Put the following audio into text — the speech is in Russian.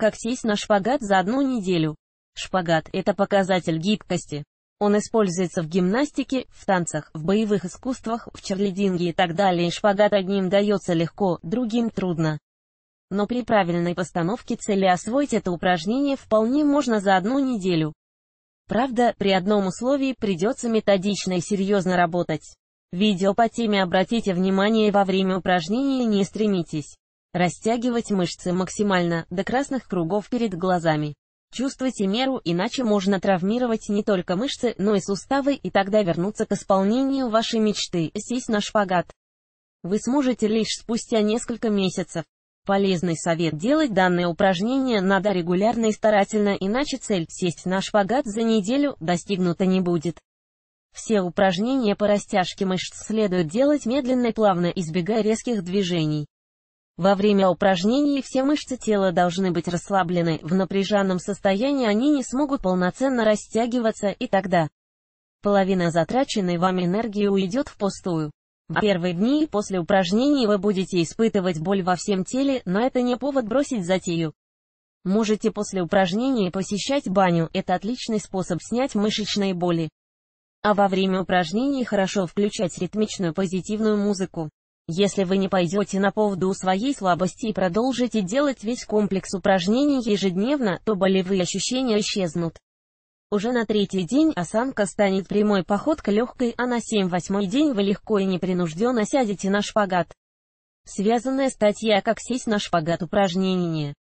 Как сесть на шпагат за одну неделю? Шпагат – это показатель гибкости. Он используется в гимнастике, в танцах, в боевых искусствах, в черлидинге и так далее. Шпагат одним дается легко, другим трудно. Но при правильной постановке цели освоить это упражнение вполне можно за одну неделю. Правда, при одном условии придется методично и серьезно работать. Видео по теме обратите внимание во время упражнения не стремитесь растягивать мышцы максимально, до красных кругов перед глазами. Чувствуйте меру, иначе можно травмировать не только мышцы, но и суставы, и тогда вернуться к исполнению вашей мечты, сесть на шпагат. Вы сможете лишь спустя несколько месяцев. Полезный совет делать данное упражнение надо регулярно и старательно, иначе цель сесть на шпагат за неделю достигнута не будет. Все упражнения по растяжке мышц следует делать медленно и плавно, избегая резких движений. Во время упражнений все мышцы тела должны быть расслаблены, в напряженном состоянии они не смогут полноценно растягиваться, и тогда половина затраченной вами энергии уйдет впустую. В первые дни после упражнений вы будете испытывать боль во всем теле, но это не повод бросить затею. Можете после упражнений посещать баню, это отличный способ снять мышечные боли. А во время упражнений хорошо включать ритмичную позитивную музыку. Если вы не пойдете на поводу своей слабости и продолжите делать весь комплекс упражнений ежедневно, то болевые ощущения исчезнут. Уже на третий день осанка станет прямой походкой легкой, а на 7-8 день вы легко и непринужденно сядете на шпагат. Связанная статья «Как сесть на шпагат упражнение».